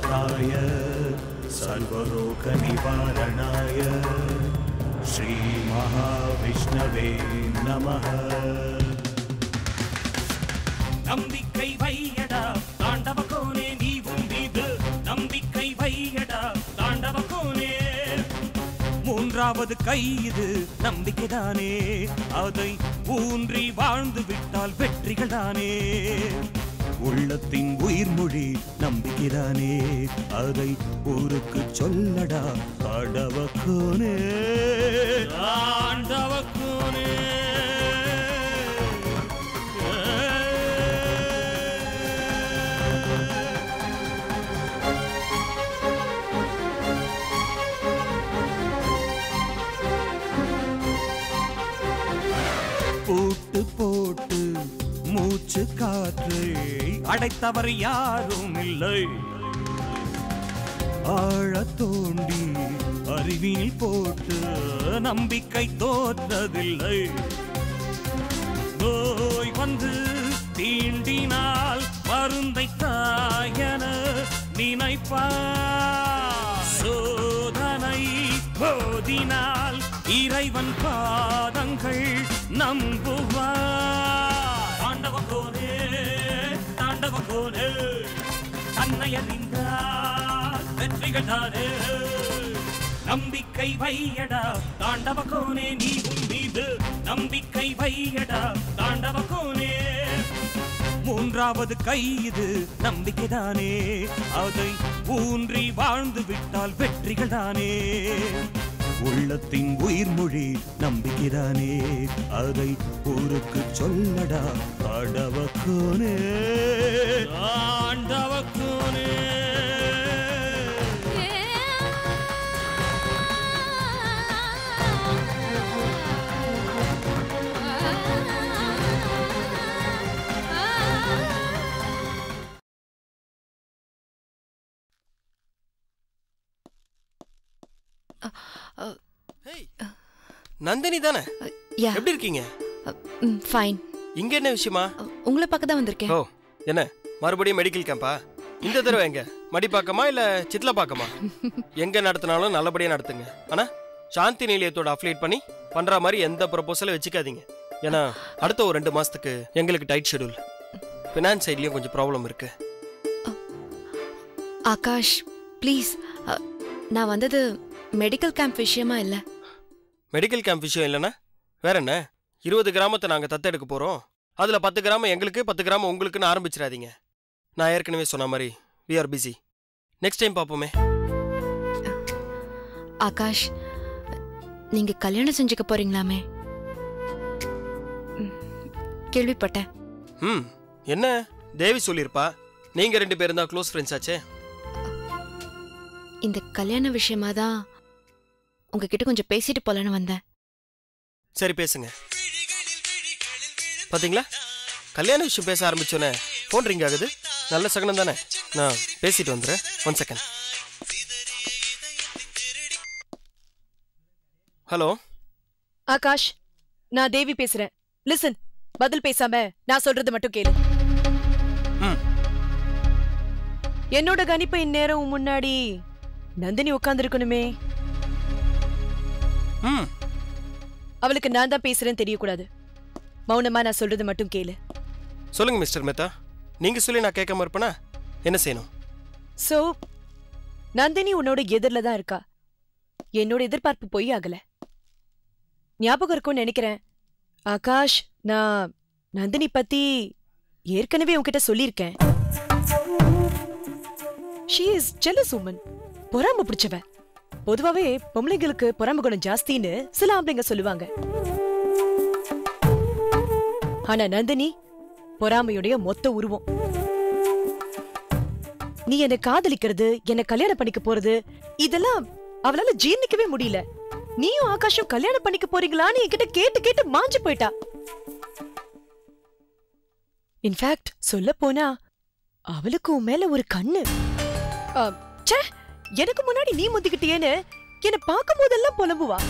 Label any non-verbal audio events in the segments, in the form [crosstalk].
अमृतकलशहस्ताय सर्वरोगनिवारणाय श्रीमहाविष्णवे नमः நம்பிக்கை வையடா தாண்டவ கோனே நீ உன் மீது நம்பிக்கை வையடா தாண்டவ கோனே மூன்றாவது கை இது நம்பிக்கைதானே அதை ஊன்றி வாழ்ந்து விட்டால் வெற்றிகள் தானே உள்ளத்தின் உயிர்மொழி நம்பிக்கைதானே? அதை ஊருக்கு சொல்லடா கடவக்கோனே. தாண்டவ கோனே பூட்டு போட்டு மூச்சு காற்று அடைத்தவர் யாரும் இல்லை. ஆழ தோண்டி அறிவினில் போட்டு நம்பிக்கை தோற்றதில்லை. நோய் வந்து தீண்டினால் மருந்தை தாயன நினைப்பார். சோதனை போதினால் இறைவன் பாதங்கள் நம்புவார். தாண்டவ கோனே தாண்டவ கோனே நம்பிக்கை வையடா தாண்டவ கோனே நீ உன் மீது. நம்பிக்கை வையடா தாண்டவ கோனே. மூன்றாவது கை இது நம்பிக்கைதானே அதை ஊன்றி வாழ்ந்து விட்டால் வெற்றிகள் தானே. உள்ளத்தின் உயிர் மொழி நம்பிக்கைதானே அதை ஊருக்கு சொல்லடா கடவக்கோனே. ஆண்டவ நந்தினி தானே? யா. எப்படி இருக்கீங்க? ஃபைன் இங்க என்ன விஷயமா? உங்களை பார்க்க தான் வந்திருக்கேன். ஓ என்ன? மறுபடியும் மெடிக்கல் கேம்பா இந்த தடவை எங்க? மடிப்பாக்கமா இல்ல சித்லப்பாக்கமா? எங்க நடத்தினாலும் நல்லபடியா நடத்துங்க. ஆனா சாந்தி நிலையத்தோட அஃபிலியேட் பண்ணி பண்ற மாதிரி எந்த ப்ரொபோசலும் வச்சுக்காதீங்க. ஏன்னா அடுத்த ஒரு ரெண்டு மாசத்துக்கு எங்களுக்கு டைட் ஷெடியூல் ஃபினான்ஸ் சைட்லயும் கொஞ்சம் ப்ராப்ளம் இருக்கு. ஆகாஷ் ப்ளீஸ் நான் வந்தது மெடிக்கல் கேம்ப் விஷயமா இல்லை? மெடிக்கல் கேம்ப் விஷயம் இல்லைன்னா? வேற என்ன? இருபது கிராமத்தை நாங்க தத்தெடுக்க போறோம். அதுல பத்து கிராமம் எங்களுக்கு பத்து கிராமம் உங்களுக்குன்னு ஆரம்பிச்சிடாதீங்க. நான் ஏற்கனவே சொன்ன மாதிரி we are busy next time பார்ப்போமே. ஆகாஷ் நீங்க கல்யாணம் செஞ்சுக்க போறீங்களாமே? கேள்விப்பட்டேன். ம் என்ன? தேவி சொல்லியிருப்பா. நீங்க ரெண்டு பேரும் தான் க்ளோஸ் ஃப்ரெண்ட்ஸ் ஆச்சே? இந்த கல்யாண விஷயமா தான் உங்ககிட்ட கொஞ்சம் பேசிட்டு போலான்னு வந்தேன். சரி பேசுங்க. பாத்தீங்களா? கல்யாண விஷயம் பேச ஆரம்பிச்சோன்னே ஃபோன் ரிங் ஆகுது. நல்ல சகனம் தானே? நான் பேசிட்டு வந்துடுறேன். ஒன் செகண்ட் ஹலோ ஆகாஷ் நான் தேவி பேசுறேன். லிசன் பதில் பேசாம நான் சொல்றது மட்டும் கேளு. ம். என்னோட கணிப்பு இந்நேரம் முன்னாடி நந்தினி உட்கார்ந்திருக்கணுமே. ம் அவளுக்கு நான் தான் பேசுறேன்னு தெரியக்கூடாது. மௌனமா நான் சொல்றது மட்டும் கேளு. சொல்லுங்க மிஸ்டர் மேத்தா. நீங்க சொல்லி நான் கேட்காம இருப்பேனா? என்ன செய்யணும்? சோ நந்தினி உன்னோட எதிரில தான் இருக்கா? என்னோட எதிர்பார்ப்பு பொய் ஆகல. ஞாபகம் இருக்கும்னு நினைக்கிறேன். ஆகாஷ் நான் நந்தினி பத்தி ஏற்கனவே உன்கிட்ட சொல்லியிருக்கேன். ஷீ இஸ் ஜெலஸ் உமன் பொறாம பிடிச்சவ. பொதுவாவே பொம்பளைங்களுக்கு பொறாம குணம் ஜாஸ்தின்னு சில ஆம்பளைங்க சொல்லுவாங்க. ஆனா நந்தினி பொறாமையுடைய மொத்த உருவம். நீ என்ன காதலிக்கிறது என்ன கல்யாணம் பண்ணிக்க போறது இதெல்லாம் அவளால ஜீர்ணிக்கவே முடியல. நீயும் ஆகாஷும் கல்யாணம் பண்ணிக்க போறீங்களான்னு என்கிட்ட கேட்டு கேட்டு மாஞ்சு போயிட்டா. இன்ஃபேக்ட் சொல்ல போனா அவளுக்கு உன் மேல ஒரு கண்ணு. ஆ, ச்சே! எனக்கு முன்னாடி நீ முந்திக்கிட்டேன்னு என்ன பார்க்கும் போதெல்லாம் புலம்புவா.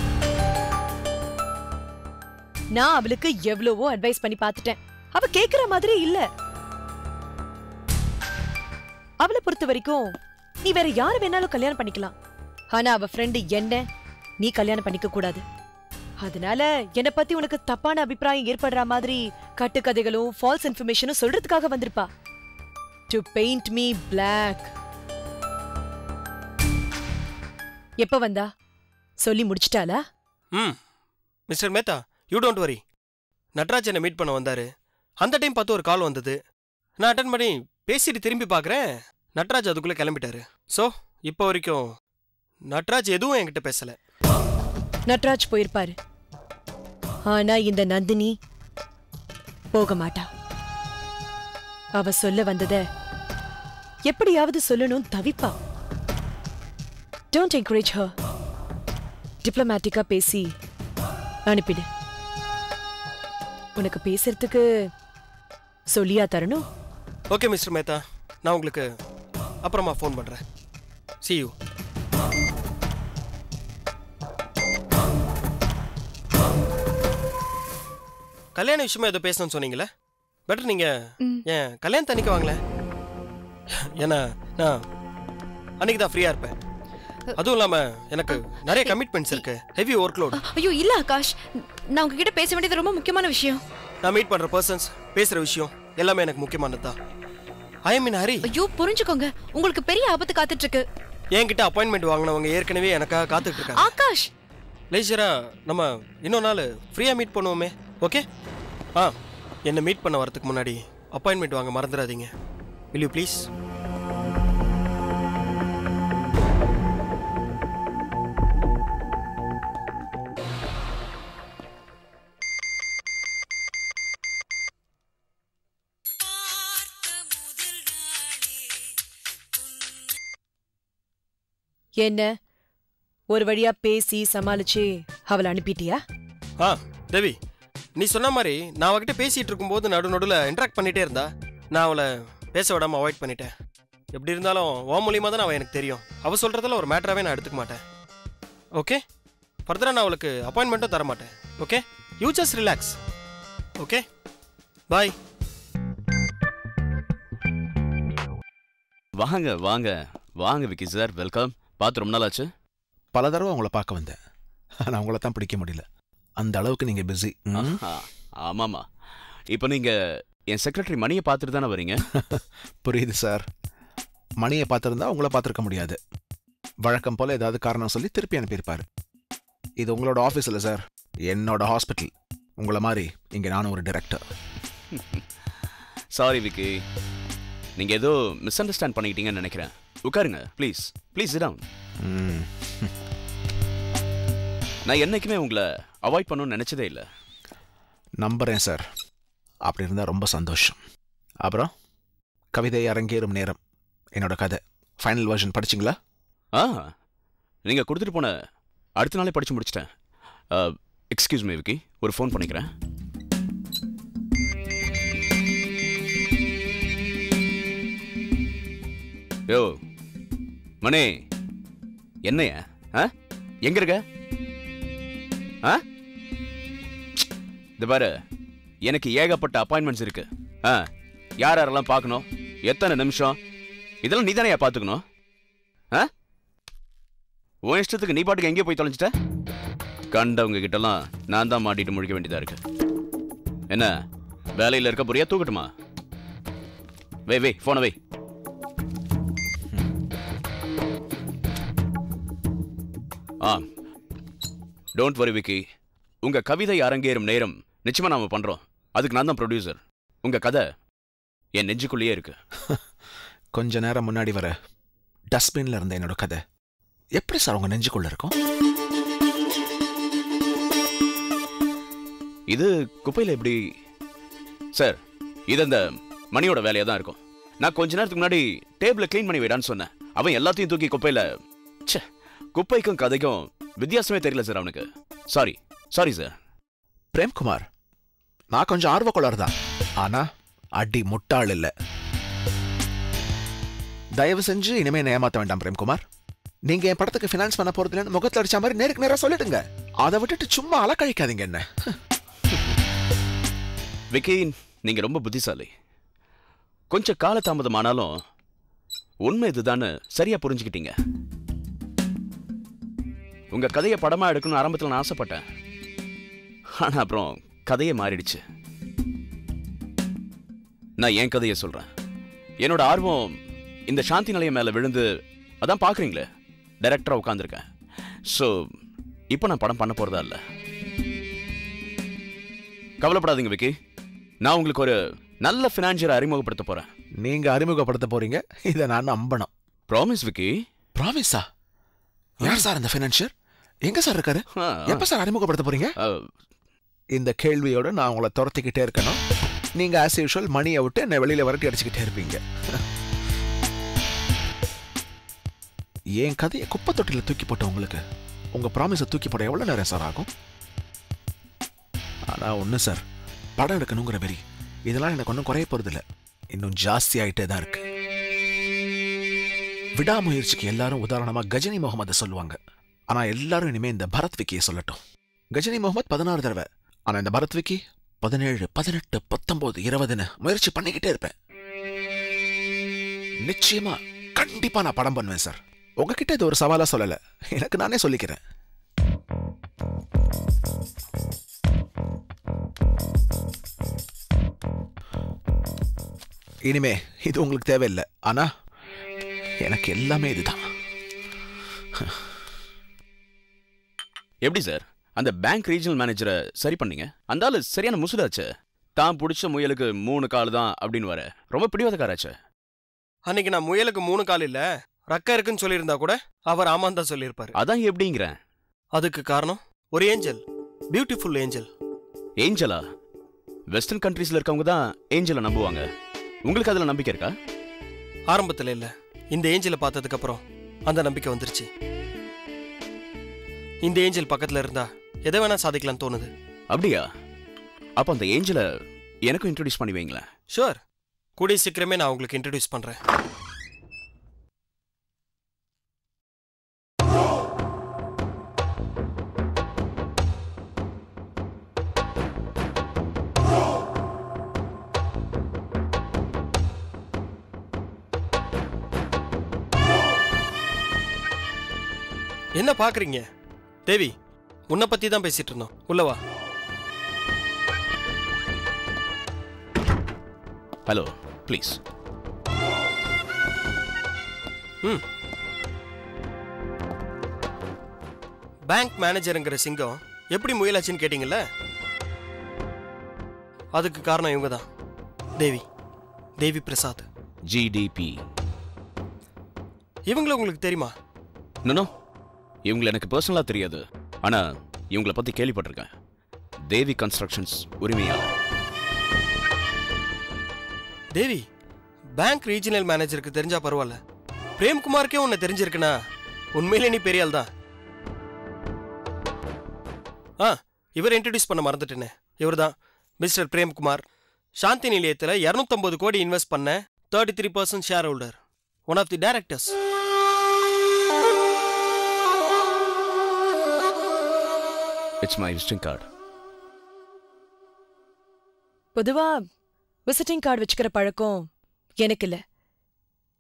நான் அவளுக்கு எவ்வளவோ அட்வைஸ் பண்ணி பார்த்துட்டேன். அவ கேக்குற மாதிரி இல்ல. அவளை பொறுத்த வரைக்கும் நீ வேற யார வேணாலும் கல்யாணம் பண்ணிக்கலாம். ஆனா அவ ஃப்ரெண்டு என்ன நீ கல்யாணம் பண்ணிக்க கூடாது. அதனால என்ன பத்தி உனக்கு தப்பான அபிப்பிராயம் ஏற்படுற மாதிரி கட்டுக்கதைகளும் ஃபால்ஸ் இன்ஃபர்மேஷனும் சொல்றதுக்காக வந்திருப்பா. டு பெயிண்ட் மீ பிளாக் எப்ப வந்தா? சொல்லி முடிச்சிட்டாளா? ம். Mister Mehta you don't worry Natraj என்னை மீட் பண்ண வந்தாரு. அந்த டைம் பார்த்து ஒரு கால் வந்தது. நான் அட்டன் பண்ணி பேசிட்டு திரும்பி பார்க்குறேன். நட்ராஜ் அதுக்குள்ளே கிளம்பிட்டாரு. ஸோ இப்போ வரைக்கும் நட்ராஜ் எதுவும் என்கிட்ட பேசலை. நட்ராஜ் போயிருப்பாரு. ஆனா இந்த நந்தினி போக மாட்டா. அவ சொல்ல வந்தத எப்படியாவது சொல்லணும் தவிப்பா. டோன்ட் என்கரேஜ் ஹர் டிப்ளமேட்டிக்கா பேசி அனுப்பிடு. உனக்கு பேசுறதுக்கு சொல்லியா தரணும்? ஓகே மிஸ்டர் மேத்தா நான் உங்களுக்கு அப்புறமா ஃபோன் பண்ணுறேன் see you. கல்யாண விஷயமா ஏதோ பேசணும்னு சொன்னீங்களே பெட்டர் நீங்க ஏன் கல்யாணம் தண்ணிக்கு வாங்கல ஏன்னா நான் அன்னைக்கு தான் ஃப்ரீயா இருப்பேன். அதுவும் இல்லாம எனக்கு நிறைய கமிட்மெண்ட்ஸ் இருக்கு. ஹெவி ஒர்க் லோட் ஐயோ இல்ல ஆகாஷ். நான் உங்ககிட்ட பேச வேண்டியது ரொம்ப முக்கியமான விஷயம். நான் மீட் பண்ற பர்சன்ஸ் பேசுற விஷயம் எல்லாமே எனக்கு முக்கியமானது தான் ஐ எம் இன் ஹரி ஐயோ புரிஞ்சுக்கோங்க. உங்களுக்கு பெரிய ஆபத்து காத்துட்டு இருக்கு என்கிட்ட அப்பாயின்மெண்ட் வாங்கினவங்க ஏற்கனவே எனக்காக காத்துட்டு இருக்காங்க ஆகாஷ்! லேசரா நம்ம இன்னொரு நாள் ஃப்ரீயாக மீட் பண்ணுவோமே. ஓகே ஆ என்னை மீட் பண்ண வரதுக்கு முன்னாடி அப்பாயின்மெண்ட் வாங்க மறந்துடாதீங்க. Will you ப்ளீஸ் என்ன? ஒரு வழியா பேசி சமாளிச்சு அவளை அனுப்பிட்டியா? ஆ தேவி நீ சொன்ன மாதிரி நான் அவகிட்ட பேசிட்டு இருக்கும்போது நடு நடுவில் இன்ட்ராக்ட் பண்ணிட்டே இருந்தா. நான் அவளை பேச விடாம அவாய்ட் பண்ணிட்டேன். எப்படி இருந்தாலும் ஓ மூலியமாக தான் அவன் எனக்கு தெரியும். அவ சொல்றதுல ஒரு மேட்டராகவே நான் எடுத்துக்க மாட்டேன். ஓகே ஃபர்தராக நான் அவளுக்கு அப்பாயின்மெண்ட்டும் தர மாட்டேன் okay you just relax okay bye வாங்க வாங்க. வாங்க விக்கி சார். வெல்கம் பார்த்து ரொம்ப நாள் ஆச்சு பல தடவை உங்களை பார்க்க வந்தேன். ஆனால் உங்களை தான் பிடிக்க முடியல. அந்த அளவுக்கு நீங்கள் பிஸி ஆஹா, ஆமாமா. இப்போ நீங்க என் செக்ரட்டரி மணியை பார்த்துட்டு தானே வரீங்க? [laughs] புரியுது சார் மணியை பார்த்துருந்தா உங்களை பார்த்துருக்க முடியாது. வழக்கம் போல் ஏதாவது காரணம் சொல்லி திருப்பி அனுப்பியிருப்பாரு. இது உங்களோட ஆஃபீஸ் இல்லை சார் என்னோட ஹாஸ்பிட்டல் உங்களை மாதிரி இங்கே நானும் ஒரு டிரெக்டர் சாரி [laughs] விக்கி. நீங்க ஏதோ மிஸ் அண்டர்ஸ்டாண்ட் பண்ணிக்கிட்டீங்கன்னு நினைக்கிறேன். உட்காருங்க ப்ளீஸ் ப்ளீஸ் டவுன் நான் என்னைக்குமே உங்களை அவாய்ட் பண்ணணும்னு நினைச்சதே இல்லை. நம்புறேன் சார் அப்படி இருந்தால் ரொம்ப சந்தோஷம். அப்புறம் கவிதை அரங்கேறும் நேரம். என்னோட கதை. ஃபைனல் வெர்ஷன் படிச்சிங்களா? ஆ. நீங்க கொடுத்துட்டு போன அடுத்த நாளே படிச்சு முடிச்சிட்டேன். Excuse me Vicky. ஒரு ஃபோன் பண்ணிக்கிறேன். யோ. மணி என்னையா? ஆ? எங்க இருக்க? ஆ? இந்த பாரு எனக்கு ஏகப்பட்ட அப்பாயின்மெண்ட்ஸ் இருக்கு. ஆ யார் யாரெல்லாம் பார்க்கணும்? எத்தனை நிமிஷம்? இதெல்லாம் நீ தானே பார்த்துக்கணும்? ஆ? உன் இஷ்டத்துக்கு நீ பாட்டுக்கு எங்கேயோ போய் தொலைஞ்சிட்ட? கண்டவங்க கிட்டலாம் நான் தான் மாட்டிட்டு முழிக்க வேண்டியதா இருக்கு. என்ன வேலையில் இருக்க போறியா? தூக்கட்டுமா? வே வே போன வை. ஆ. டோன்ட் வரி விக்கி உங்க கவிதை அரங்கேறும் நேரம் நிச்சயமா நாம பண்றோம். அதுக்கு நான் தான் ப்ரொடியூசர் உங்க கதை என் நெஞ்சுக்குள்ளேயே இருக்கு. [laughs] கொஞ்ச நேரம் முன்னாடி வர டஸ்ட்பின்ல இருந்த என்னோட கதை. எப்படி சார் உங்க நெஞ்சுக்குள்ள இருக்கும்? இது குப்பையில் எப்படி? சார் இது அந்த மணியோட வேலையா தான் இருக்கும். நான் கொஞ்ச நேரத்துக்கு முன்னாடி டேபிள க்ளீன் பண்ணி விடான்னு சொன்னேன். அவன் எல்லாத்தையும் தூக்கி குப்பையில ச்சே குப்பைக்கும் கதைக்கும் வித்தியாசமே தெரியல சார் அவனுக்கு. சாரி சாரி சார் பிரேம்குமார் நான் கொஞ்சம் ஆர்வக்குளர் தான். ஆனா அடி முட்டாள் இல்ல. தயவு செஞ்சு இனிமே என்னை ஏமாத்த வேண்டாம் பிரேம்குமார். நீங்க என் படத்துக்கு ஃபினான்ஸ் பண்ண போறது இல்லைன்னு முகத்துல அடிச்ச மாதிரி நேருக்கு நேரா சொல்லிடுங்க. அதை விட்டுட்டு சும்மா அலக்கழிக்காதீங்க என்ன. விக்கி நீங்க ரொம்ப புத்திசாலி. கொஞ்சம் காலதாமதம் ஆனாலும் உண்மை இதுதான்னு சரியா புரிஞ்சுக்கிட்டீங்க. உங்க கதையை படமா எடுக்கணும்னு ஆரம்பத்தில் நான் ஆசைப்பட்டேன். ஆனா அப்புறம் கதையே மாறிடுச்சு. நான் என் கதையை சொல்றேன். என்னோட ஆர்வம் இந்த சாந்தி நிலையம் மேல விழுந்து அதான் பாக்குறீங்களே டைரக்டரா உட்காந்துருக்கேன் ஸோ இப்போ நான் படம் பண்ண போறதா இல்ல. கவலைப்படாதீங்க விக்கி. நான் உங்களுக்கு ஒரு நல்ல ஃபினான்ஷியரை அறிமுகப்படுத்த போறேன். நீங்க அறிமுகப்படுத்த போறீங்க இதை நான் நம்பணும். ப்ராமிஸ் விக்கி. ப்ராமிஸா யார் சார் அந்த ஃபினான்ஷியர் எங்க சார் இருக்காரு? எப்ப சார் அறிமுகப்படுத்த போறீங்க? இந்த கேள்வியோட நான் உங்களை துரத்திக்கிட்டே இருக்கணும். நீங்க ஆஸ் யூஷுவல் மணியை விட்டு என்னை வெளியில விரட்டி அடிச்சுக்கிட்டே இருப்பீங்க. என் கதையை குப்பை தொட்டில தூக்கி போட்ட உங்களுக்கு உங்க ப்ராமிஸை தூக்கி போட எவ்வளவு நேரம் சார் ஆகும்? ஆனா ஒண்ணு சார் படம் எடுக்கணுங்கிற வெறி இதெல்லாம் எனக்கு ஒன்றும் குறைய போறதில்ல. இன்னும் ஜாஸ்தி ஆயிட்டே தான் இருக்கு. விடாமுயற்சிக்கு எல்லாரும் உதாரணமா கஜினி முகமது சொல்லுவாங்க ஆனா எல்லாரும் இனிமே இந்த பரத் விக்கியை சொல்லட்டும். கஜினி முகமது பதினாறு தடவை. ஆனா இந்த பரத் விக்கி பதினேழு பதினெட்டு பத்தொன்பது இருபதுன்னு முயற்சி பண்ணிக்கிட்டே இருப்பேன். நிச்சயமா கண்டிப்பா நான் படம் பண்ணுவேன் சார். உங்ககிட்ட இது ஒரு சவாலா சொல்லல. எனக்கு நானே சொல்லிக்கிறேன். இனிமே இது உங்களுக்கு தேவையில்லை. ஆனா எனக்கு எல்லாமே இதுதான். எப்படி சார்? அந்த பேங்க் ரீஜனல் மேனேஜரை சரி பண்ணீங்க? அந்த ஆளு சரியான முசுடாச்சு தான் பிடிச்ச முயலுக்கு மூணு கால் தான் அப்படின்னு வர ரொம்ப பிடிவாதக்காராச்சே. அன்னைக்கு நான் முயலுக்கு மூணு கால் இல்ல. ரக்க இருக்குன்னு சொல்லியிருந்தா கூட அவர் ஆமான் தான் சொல்லியிருப்பாரு. அதான் எப்படிங்கிறேன் அதுக்கு காரணம் ஒரு angel. Beautiful angel. Angela? Western கண்ட்ரீஸ்ல இருக்கவங்க தான் ஏஞ்சலை நம்புவாங்க. உங்களுக்கு அதுல நம்பிக்கை இருக்கா? ஆரம்பத்துல இல்ல. இந்த ஏஞ்சலை பார்த்ததுக்கு அப்புறம் அந்த நம்பிக்கை வந்துருச்சு. இந்த ஏஞ்சல் பக்கத்துல இருந்தா எதை வேணா சாதிக்கலாம்னு தோணுது. அப்படியா? அப்ப அந்த ஏஞ்சலை எனக்கும் இன்ட்ரோடியூஸ் பண்ணி வைங்களேன். ஷுவர் கூடிய சீக்கிரமே நான் உங்களுக்கு இன்ட்ரடியூஸ் பண்றேன். என்ன பாக்குறீங்க? தேவி உன்னை பத்தி தான் பேசிட்டு இருந்தோம் உள்ளவா ஹலோ ப்ளீஸ் ம். பேங்க் மேனேஜருங்கிற சிங்கம் எப்படி முயலாச்சுன்னு கேட்டிங்கல்ல? அதுக்கு காரணம் இவங்க தான் தேவி தேவி பிரசாத். ஜிடிபி இவங்கள உங்களுக்கு தெரியுமா? நோ இவங்களை எனக்கு பர்சனலாக தெரியாது. ஆனா இவங்கள பத்தி கேள்விப்பட்டிருக்கேன். தேவி கன்ஸ்ட்ரக்ஷன்ஸ் உரிமையா? தேவி பேங்க் ரீஜனல் மேனேஜருக்கு தெரிஞ்சா பரவாயில்ல. பிரேம்குமாருக்கே உன்னை தெரிஞ்சிருக்குண்ணா உண்மையிலே நீ பெரிய தான் ஆ இவர் இன்ட்ரடியூஸ் பண்ண மறந்துட்டேனே. இவர் தான் மிஸ்டர் பிரேம்குமார். சாந்தி நிலையத்தில் இரநூத்தம்பது கோடி இன்வெஸ்ட் பண்ண thirty three percent share holder one of the directors it's my visiting card பொதுவா விசிட்டிங் கார்டு வச்சுக்கிற பழக்கம் எனக்கு இல்ல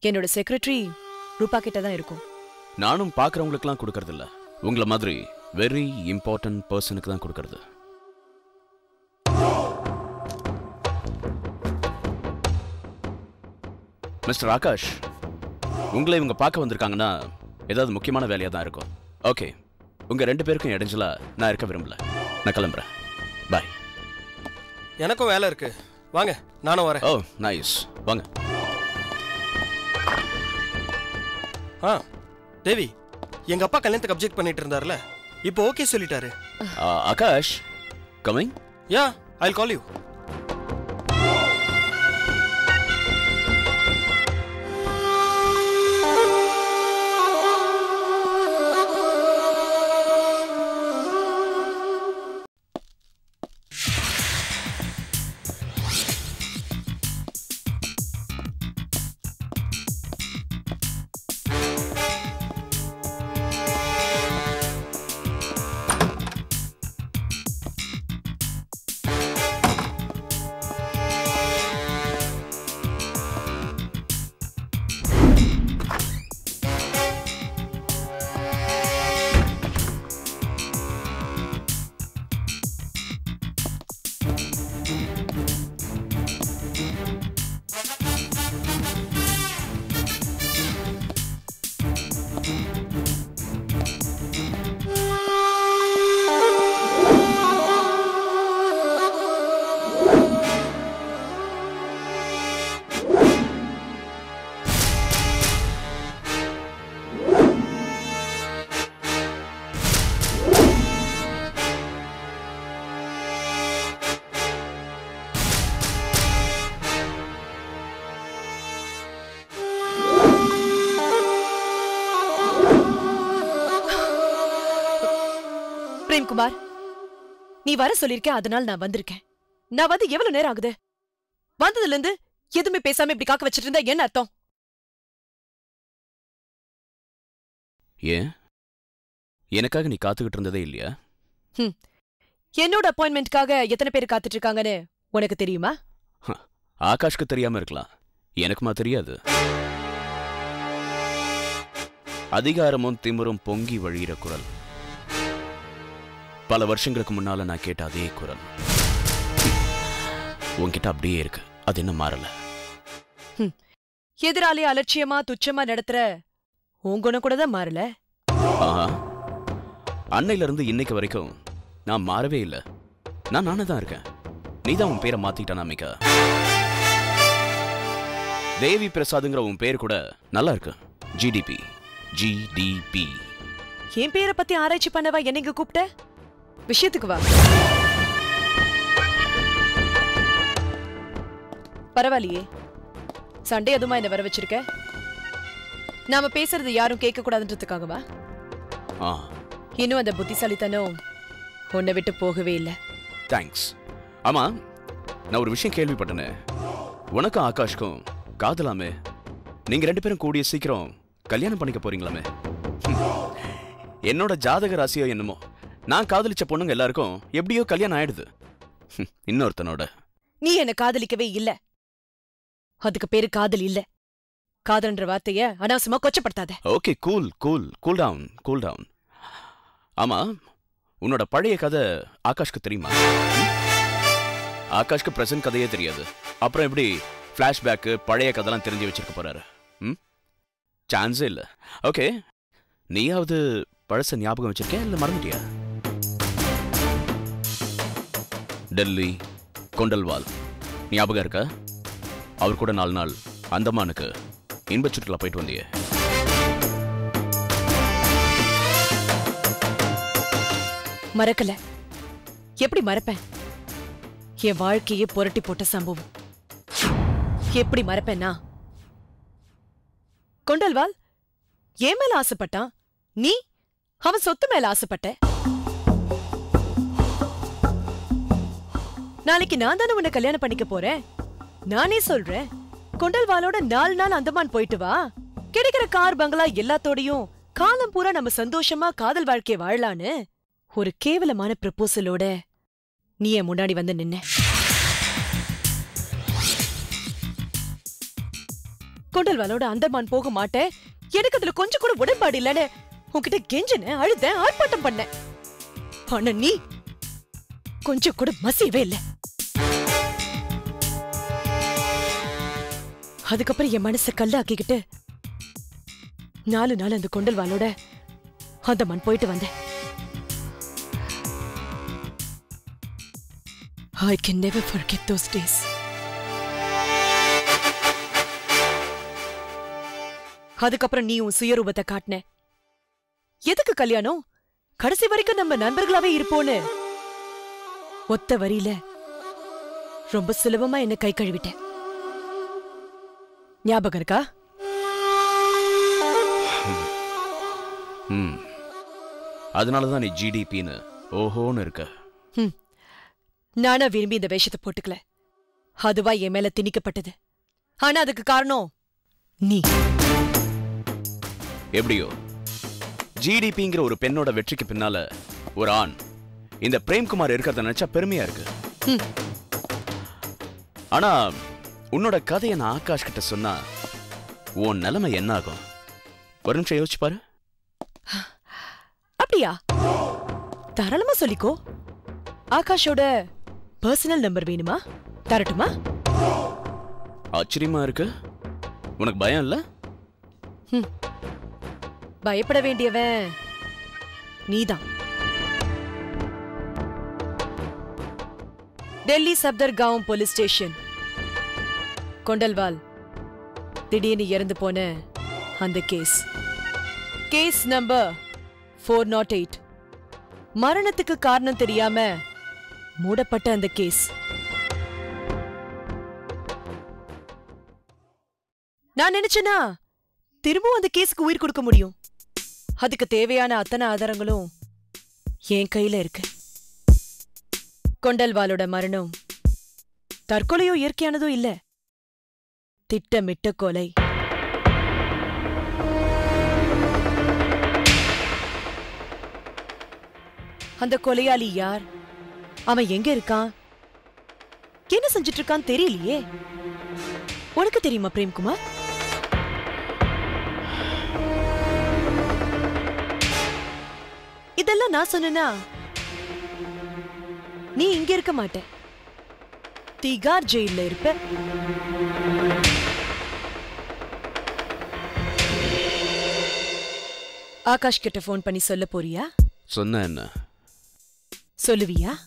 என்னோட செக்ரட்டரி ரூபா கிட்ட தான் இருக்கும். நானும் பார்க்குறவங்களுக்குலாம் கொடுக்கறது இல்ல உங்களை மாதிரி வெரி இம்பார்ட்டன்ட் பர்சனுக்கு தான் கொடுக்கறது. மிஸ்டர் ஆகாஷ் உங்களை இவங்க பார்க்க வந்திருக்காங்கன்னா ஏதாவது முக்கியமான வேலையாக தான் இருக்கும். ஓகே உங்க ரெண்டு பேருக்கும் இடைஞ்சலா நான் இருக்க விரும்பல. நான் கிளம்புறேன். பாய் எனக்கும் வேலை இருக்கு. வாங்க நானும் வரேன். ஓ நைஸ் வாங்க. ஆ தேவி எங்க அப்பா கல்யாணத்துக்கு அப்ஜெக்ட் பண்ணிட்டு இருந்தார்ல. இப்போ ஓகே சொல்லிட்டாரு. Akash coming ya I call you நீ வர சொல்லிருக்க அதனால நான் வந்திருக்கேன். நான் வந்து எவ்வளவு நேரம் ஆகுது? வந்ததுல இருந்து எதுவுமே பேசாம இப்படி காக்க வச்சிட்டு இருந்தா என்ன அர்த்தம்? ஏன்? எனக்காக நீ காத்துக்கிட்டு இருந்ததே இல்லையா? என்னோட அப்பாயின்மெண்ட்காக எத்தனை பேர் காத்துட்டு இருக்காங்கன்னு உனக்கு தெரியுமா? ஆகாஷ்க்கு தெரியாம இருக்கலாம். எனக்குமா தெரியாது. அதிகாரமும் திமிரும் பொங்கி வழியிற குரல். பல வருஷங்களுக்கு முன்னால நான் கேட்ட அதே குரல். உன்கிட்ட அப்படியே இருக்கு. அது என்ன மாறல. எதிராளி அலட்சியமா துச்சமா நடத்துற உன் குணம் கூட தான் மாறல? அன்னையில இருந்து இன்னைக்கு வரைக்கும் நான் மாறவே இல்லை. நான் நானே தான் இருக்கேன். நீ தான் உன் பேரை மாத்திக்கிட்ட அமிகா தேவி பிரசாத்ங்கிற உன் பேர் கூட நல்லா இருக்கு. ஜிடிபி ஜிடிபி என் பேரை பத்தி ஆராய்ச்சி பண்ணவா என்ன இங்க கூப்பிட்ட? விஷயத்துக்கு வா. பரவாயில்லையே. சண்டே அதுமா என்ன வர வச்சிருக்க? நாம பேசுறது யாரும் கேட்க கூடாதுன்றதுக்காகவா ஆ. இன்னும் அந்த புத்திசாலித்தனம் உன்னை விட்டு போகவே இல்லை. தேங்க்ஸ் ஆமா நான் ஒரு விஷயம் கேள்விப்பட்டேனே. உனக்கும் ஆகாஷ்க்கும் காதலாமே. நீங்க ரெண்டு பேரும் கூடிய சீக்கிரம் கல்யாணம் பண்ணிக்க போறீங்களாமே. என்னோட ஜாதக ராசியோ என்னமோ. நான் காதலிச்ச பொண்ணுங்க எல்லாருக்கும் எப்படியோ கல்யாணம் ஆயிடுது. இன்னொருத்தனோட. நீ என்ன காதலிக்கவே இல்ல. அதுக்கு பேரு காதல் இல்ல. காதல்ன்ற வார்த்தைய அனாவசியமா கொச்சப்படுத்தாத. Okay cool cool cool down cool down. ஆமா உன்னோட பழைய கதை ஆகாஷ்க்கு தெரியுமா? ஆகாஷ்க்கு பிரசன்ட் கதையே தெரியாது. அப்புறம் எப்படி ஃப்ளாஷ்பேக்கு பழைய கதைலாம் தெரிஞ்சு வச்சிருக்க போறாரு? ம்? சான்ஸே இல்லை. ஓகே நீயாவது பழச ஞாபகம் வச்சிருக்கியா இல்லை மறந்துட்டியா? டெல்லி கொண்டல்வால். ஞாபகம் இருக்கா? அவர் கூட நாலு நாள் அந்தமானுக்கு இன்பச் சுற்றுலா போயிட்டு வந்தியே. மறக்கல. எப்படி மறப்பேன்? என் வாழ்க்கையே புரட்டி போட்ட சம்பவம். எப்படி மறப்பேன்னா கொண்டல்வால் என் மேல ஆசைப்பட்டான்? நீ? அவன் சொத்து மேல ஆசைப்பட்ட? நாளைக்கு நான் தானே உன்னை கல்யாணம் பண்ணிக்க போறேன்? நானே சொல்றேன் கொண்டல்வாலோட நாலு நாள் அந்தமான் போயிட்டு வா. கிடைக்கிற கார் பங்களா எல்லாத்தோடையும் காலம் பூரா நம்ம சந்தோஷமா காதல் வாழ்க்கைய வாழலான்னு ஒரு கேவலமான ப்ரப்போசலோட நீ என் முன்னாடி வந்து நின்ன. கொண்டல்வாலோட அந்தமான் போக மாட்டேன். எனக்கு அதுல கொஞ்சம் கூட உடன்பாடு இல்லன்னு உன்கிட்ட கெஞ்சன அழுத ஆர்ப்பாட்டம் பண்ண ஆனா நீ கொஞ்சம் கூட மசியவே இல்ல. அதுக்கப்புறம் என் மனச கல்லாக்கிக்கிட்டு நாலு நாள் அந்த கொண்டல் வாளோட அந்த மண் போயிட்டு வந்தேன். I can never forget those days. அதுக்கப்புறம் நீ உன் சுயரூபத்தை காட்டின. எதுக்கு கல்யாணம்? கடைசி வரைக்கும் நம்ம நண்பர்களாவே இருப்போன்னு ஒத்த வரியில ரொம்ப சுலபமா என்ன கை கழுவிட்ட ஞாபகம் இருக்கா? ம். அதனால தான் நீ ஜிடிபின்னு ஓஹோன்னு இருக்க. நானா விரும்பி இந்த வேஷத்தை போட்டுக்கல. அதுவா என் மேல திணிக்கப்பட்டது. ஆனா அதுக்கு காரணம் நீ. எப்படியோ ஜிடிபிங்கிற ஒரு பெண்ணோட வெற்றிக்கு பின்னால ஒரு ஆண். இந்த பிரேம்குமார் இருக்கிறத நினைச்சா பெருமையா இருக்கு. ஆனா உன்னோட கதையை நான் ஆகாஷ் கிட்ட சொன்னா உன் நிலைமை என்ன ஆகும் ஒரு நிமிஷம் யோசிச்சு பாரு. அப்படியா? தாராளமா சொல்லிக்கோ. ஆகாஷோட பர்சனல் நம்பர் வேணுமா? தரட்டுமா? ஆச்சரியமா இருக்கு. உனக்கு பயம் இல்ல? பயப்பட வேண்டியவன் நீதான். Delhi Safdarjung police station. கொண்டல்வால் திடீர்னு இறந்து போன அந்த case. Case number four naught eight மரணத்துக்கு காரணம் தெரியாம மூடப்பட்ட அந்த கேஸ். நான் நினைச்சேனா திரும்பவும் அந்த கேஸுக்கு உயிர் கொடுக்க முடியும். அதுக்கு தேவையான அத்தனை ஆதாரங்களும் என் கையில இருக்கு. கொண்டல்வாலோட மரணம். தற்கொலையோ இயற்கையானதோ இல்ல. திட்டமிட்ட கொலை. அந்த கொலையாளி யார்? அவன் எங்க இருக்கான்? என்ன செஞ்சுட்டு இருக்கான் தெரியலையே. உனக்கு தெரியுமா பிரேம்குமார்? இதெல்லாம் நான் சொன்னா நீ இங்க இருக்க மாட்ட. திகார் ஜெயில்ல இருப்ப. ஆகாஷ் கிட்ட ஃபோன் பண்ணி சொல்ல போறியா? சொன்ன என்ன? சொல்லுவியா?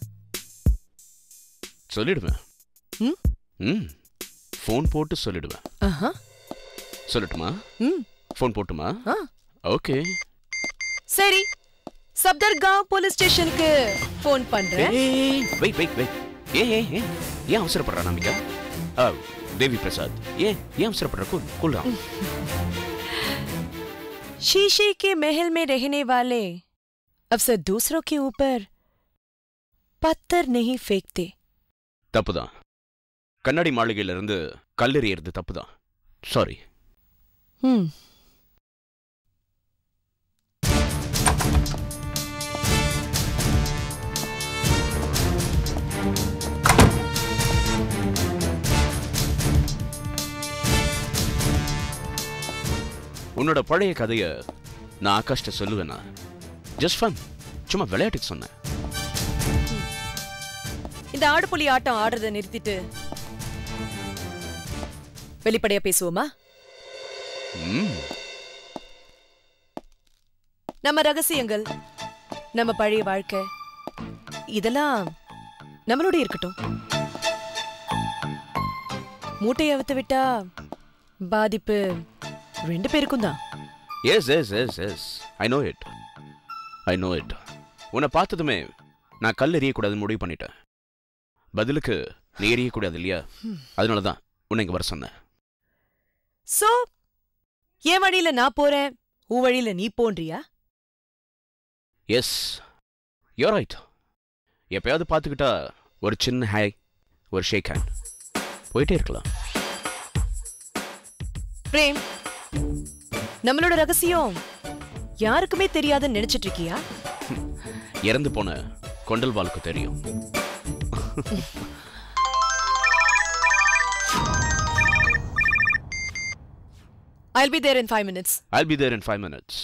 சொல்லிடுவேன். ம்? ம். ஃபோன் போட்டு சொல்லிடுவேன். ஆஹா. சொல்லட்டுமா? ம். ஃபோன் போட்டுமா? ஆ. ஓகே. சரி. சப்தர்காவ் போலீஸ் ஸ்டேஷனுக்கு ஃபோன் பண்றேன் வெயிட் வெயிட் வெயிட் ஏன் ஏன் ஏன் ஏன் அவசரப்படுறா நம்பிக்கா ஆ, தேவி பிரசாத் ஏன் ஏன் அவசரப்படுற கூல் கூல் ராம் शीशे के महल में रहने वाले अफसर दूसरों के ऊपर पत्थर नहीं फेंकते தப்புதான் கண்ணாடி மாளிகையில இருந்து கல்லெறியறது தப்புதான் சாரி हम्म உன்னோட பழைய கதைய நான் ஆகாஷ்ட சொல்லுவேனா ஜஸ்ட் ஃபன் சும்மா விளையாட்டுக்கு சொன்னேன். இந்த ஆடுபுலி ஆட்டம் ஆடுறத நிறுத்திட்டு வெளிப்படையா பேசுவோமா? நம்ம ரகசியங்கள் நம்ம பழைய வாழ்க்கை இதெல்லாம் நம்மளோட இருக்கட்டும். மூட்டையை அவுத்து விட்டா பாதிப்பு ரெண்டு பேருக்கும் தான். Yes yes yes yes I know it I know it உன்னை பார்த்ததுமே நான் கல் எறியக்கூடாதுன்னு முடிவு பண்ணிட்டேன். பதிலுக்கு நீ எறியக்கூடாது இல்லையா? அதனால தான் உன்னை இங்கே வர சொன்னேன். சோ என் வழியில நான் போறேன் உன் வழியில நீ போன்றியா? எஸ் யோ ரைட் எப்பயாவது பார்த்துக்கிட்டா ஒரு சின்ன ஹாய் ஒரு ஷேக் ஹேண்ட் போயிட்டே இருக்கலாம். பிரேம் நம்மளோட ரகசியம் யாருக்குமே தெரியாதுன்னு நினைச்சிட்டு இருக்கியா இறந்து போன கொண்டல்வாலுக்கு தெரியும் I'll be there in five minutes. I'll be there in five minutes.